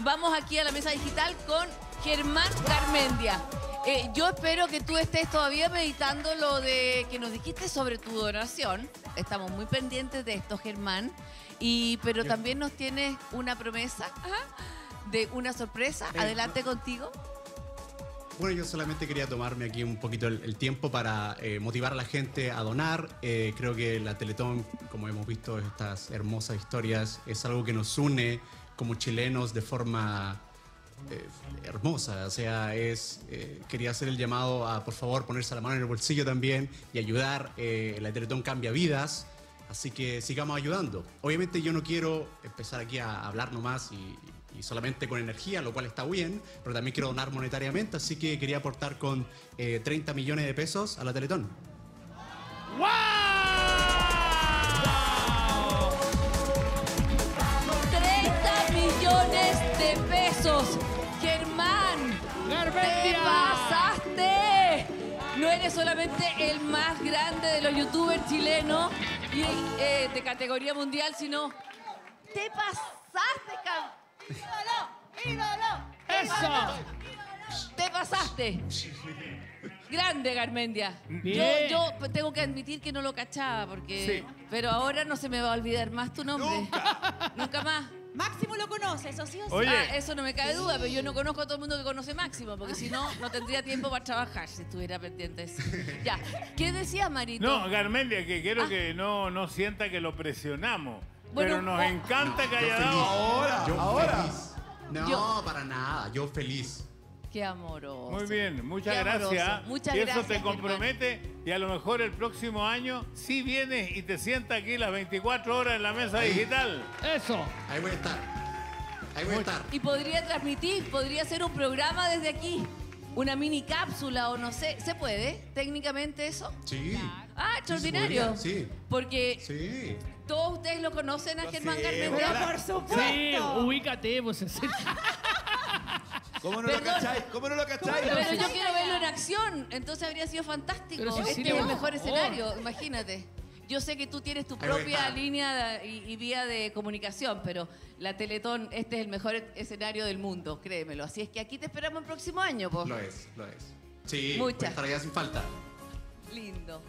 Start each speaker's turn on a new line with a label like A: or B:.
A: Vamos aquí a la mesa digital con Germán Garmendia. Eh, yo espero que tú estés todavía meditando lo de que nos dijiste sobre tu donación. Estamos muy pendientes de esto, Germán. Y, pero también nos tienes una promesa ajá, de una sorpresa. Adelante contigo.
B: Bueno, yo solamente quería tomarme aquí un poquito el, el tiempo para eh, motivar a la gente a donar. Eh, creo que la Teletón, como hemos visto estas hermosas historias, es algo que nos une como chilenos de forma eh, hermosa. O sea, es eh, quería hacer el llamado a, por favor, ponerse la mano en el bolsillo también y ayudar. Eh, la Teletón cambia vidas. Así que sigamos ayudando. Obviamente yo no quiero empezar aquí a hablar nomás y, y solamente con energía, lo cual está bien, pero también quiero donar monetariamente, así que quería aportar con eh, 30 millones de pesos a la Teletón.
A: 30 Germán, te pasaste. No eres solamente el más grande de los youtubers chilenos y eh, de categoría mundial, sino te pasaste, cab-
C: ¡Eso!
A: te pasaste. Grande, Garmendia. Yo,
C: Bien.
A: yo tengo que admitir que no lo cachaba, porque.
C: Sí.
A: Pero ahora no se me va a olvidar más tu nombre. Nunca. Nunca más.
D: Máximo lo conoce, eso sí o sí.
C: Oye.
A: Ah, eso no me cabe duda, pero yo no conozco a todo el mundo que conoce Máximo, porque si no, no tendría tiempo para trabajar si estuviera pendiente de eso. Ya. ¿Qué decías, Marito?
C: No, Garmendia, que quiero
A: Ah.
C: que no, no sienta que lo presionamos.
A: Bueno,
C: pero nos
A: oh.
C: encanta que haya
B: feliz.
C: dado.
E: Ahora,
B: Yo
E: ahora.
B: feliz. No,
A: Yo-
B: para nada, yo feliz.
A: Qué amoroso.
C: Muy bien, muchas
A: Qué amoroso.
C: gracias.
A: Muchas
C: y eso
A: gracias,
C: te compromete y a lo mejor el próximo año sí vienes y te sientas aquí las 24 horas en la mesa
B: Ahí.
C: digital.
E: Eso.
B: Ahí voy a estar. Ahí voy a estar.
A: Y podría transmitir, podría hacer un programa desde aquí. Una mini cápsula o no sé. ¿Se puede técnicamente eso?
B: Sí.
A: Ah, extraordinario.
B: Sí,
A: Porque
B: sí.
A: todos ustedes lo conocen a Germán
B: sí,
A: Garmendia.
D: Pero por supuesto.
E: Sí, ubícate, pues. en serio. ¿Cómo no lo
A: Perdón.
E: cacháis? ¿Cómo no lo cacháis?
A: Pero yo quiero verlo en acción, entonces habría sido fantástico.
E: Pero si
A: este
E: sí
A: es
E: le
A: el mejor
E: Oh.
A: escenario, imagínate. Yo sé que tú tienes tu propia línea y, y vía de comunicación, pero la Teletón, este es el mejor escenario del mundo, créemelo. Así es que aquí te esperamos el próximo año, po.
B: Lo es, lo es. Sí,
A: Muchas.
B: estar allá sin falta.
A: Lindo.